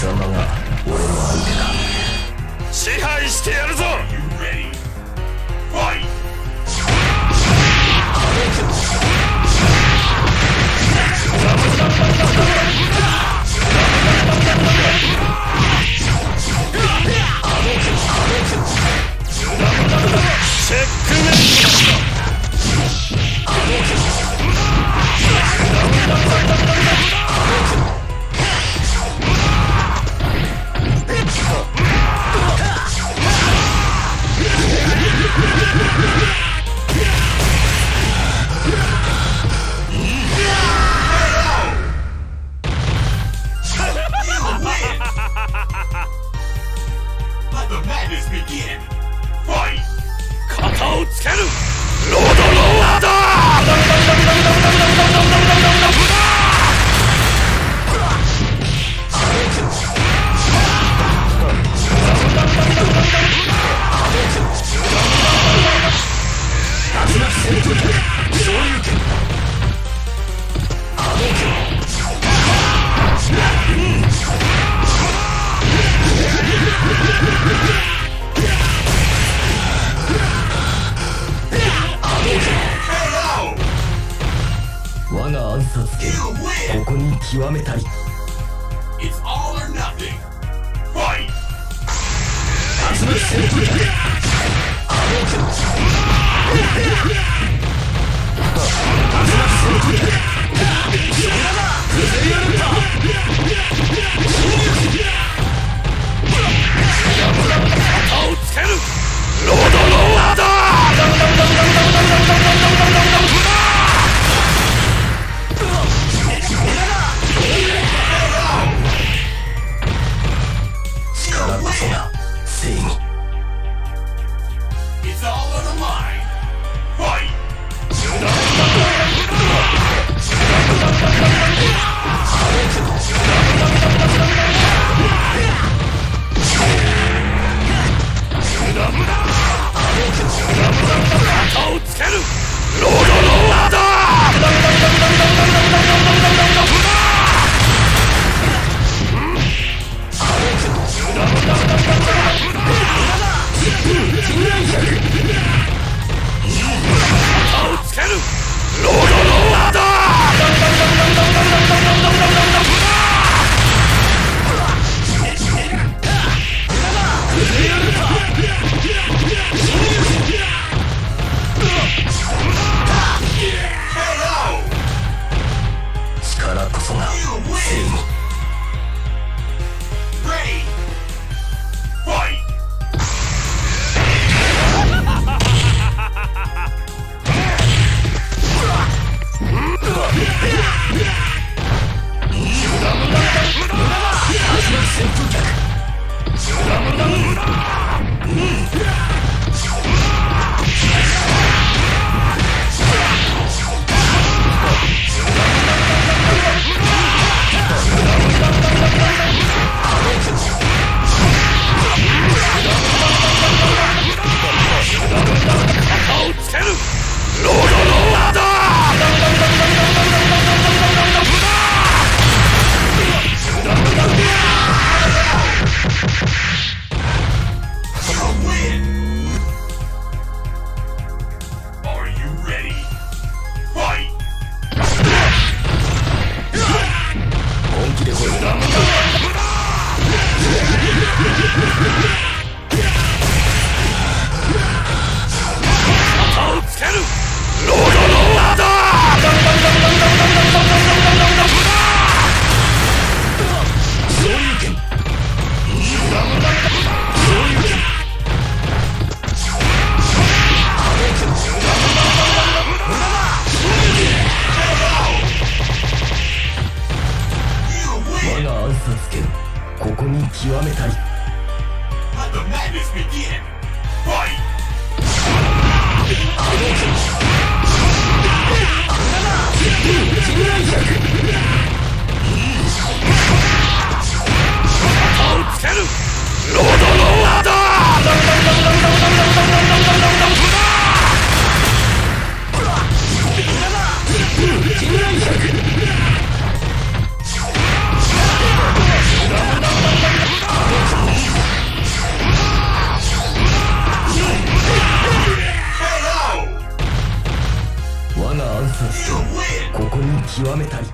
様が俺の相手だ。支配してやるぞ。つける。ロードローダ極めたり。集め Hair Thing 極めたり Let the madness begin! Fight! つける極めたり